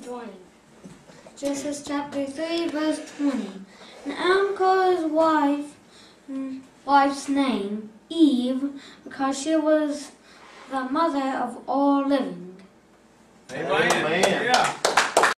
20. Genesis chapter 3, verse 20. And Adam called his wife, mm, wife's name Eve because she was the mother of all living.